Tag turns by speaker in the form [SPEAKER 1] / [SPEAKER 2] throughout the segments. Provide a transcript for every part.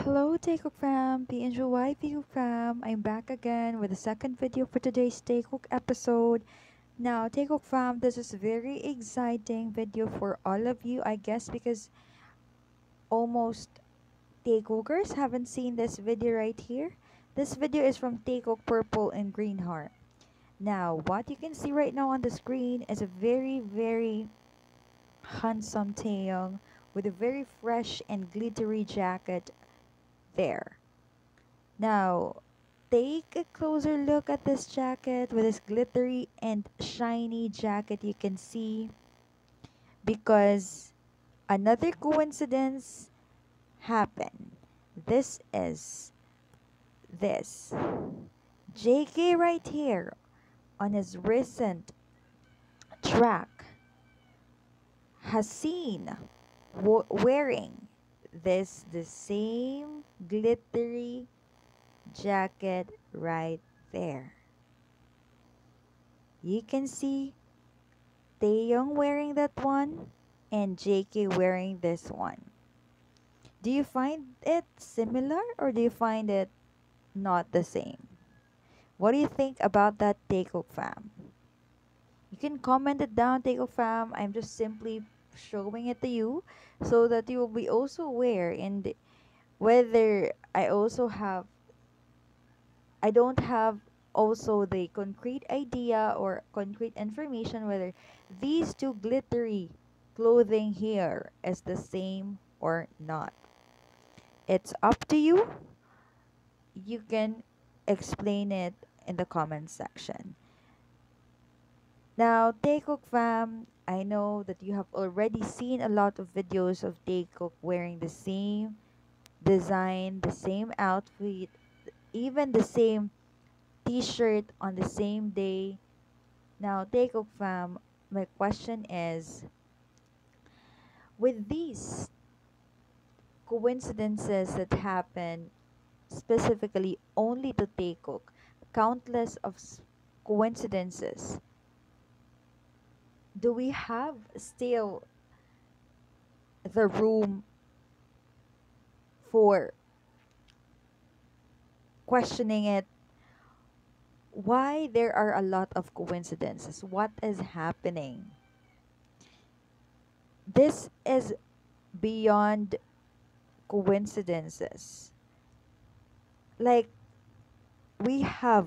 [SPEAKER 1] Hello, Taekook fam, PNJY Taekook fam. I'm back again with the second video for today's Taekook episode. Now, Taekook fam, this is a very exciting video for all of you, I guess, because almost Taekookers haven't seen this video right here. This video is from Taekook Purple and Green Heart. Now, what you can see right now on the screen is a very, very handsome Taehyung with a very fresh and glittery jacket there. Now, take a closer look at this jacket with this glittery and shiny jacket you can see because another coincidence happened. This is this. JK right here on his recent track has seen wearing this the same glittery jacket right there. You can see Taehyung wearing that one and JK wearing this one. Do you find it similar or do you find it not the same? What do you think about that Taekook fam? You can comment it down, Taekook fam. I'm just simply showing it to you so that you will be also aware and whether I also have I don't have also the concrete idea or concrete information whether these two glittery clothing here is the same or not. It's up to you. You can explain it in the comment section. Now, Taekook fam, I know that you have already seen a lot of videos of Taekook wearing the same design, the same outfit, even the same t-shirt on the same day. Now, Taekook fam, my question is, with these coincidences that happen specifically only to Taekook, countless of coincidences, do we have still the room for questioning it? Why there are a lot of coincidences? What is happening? This is beyond coincidences. Like we have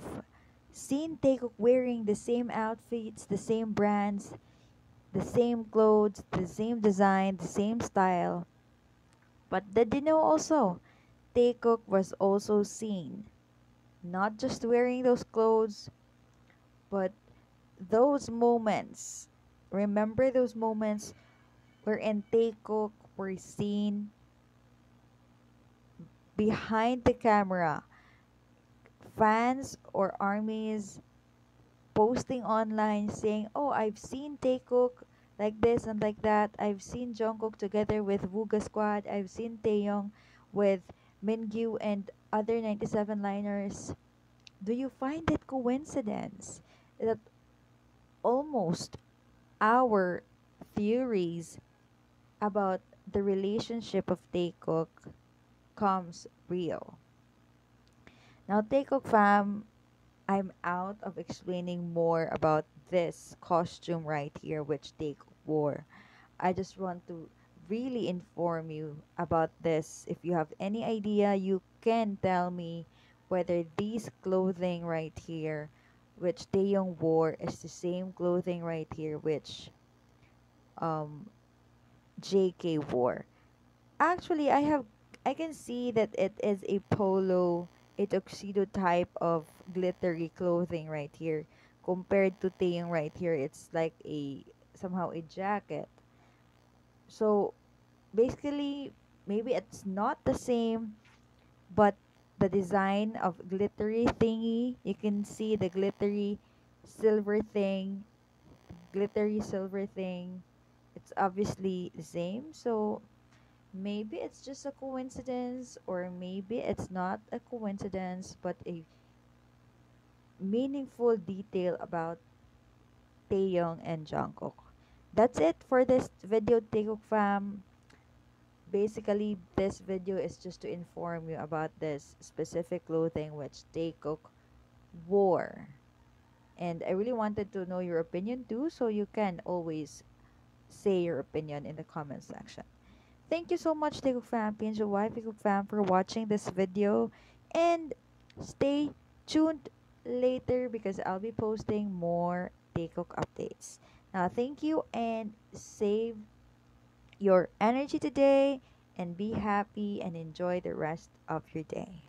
[SPEAKER 1] seen Taekook wearing the same outfits the same brands the same clothes, the same design, the same style. But did you know also, Taekook was also seen not just wearing those clothes, but those moments. Remember those moments wherein Taekook were seen behind the camera. Fans or armies posting online saying, "Oh, I've seen Taekook like this and like that. I've seen Jungkook together with Wooga Squad. I've seen Taehyung with Mingyu and other 97 liners." Do you find it coincidence that almost our theories about the relationship of Taekook comes real? Now, Taekook fam I'm out of explaining more about this costume right here which they wore. I just want to really inform you about this. If you have any idea, you can tell me whether these clothing right here which Taehyung wore is the same clothing right here which um JK wore. Actually, I have I can see that it is a polo a tuxedo type of glittery clothing right here. Compared to Taehyung right here it's like a somehow a jacket. So basically maybe it's not the same but the design of glittery thingy you can see the glittery silver thing glittery silver thing. It's obviously the same so maybe it's just a coincidence or maybe it's not a coincidence but a meaningful detail about Taehyung and Jungkook. That's it for this video, Taekook fam. basically this video is just to inform you about this specific clothing which Taekook wore. And I really wanted to know your opinion too, so you can always say your opinion in the comment section. Thank you so much, Taekook fam, Pinjo Wife Taekook fam, for watching this video. And stay tuned later because I'll be posting more Taekook updates. Now, thank you and save your energy today and be happy and enjoy the rest of your day.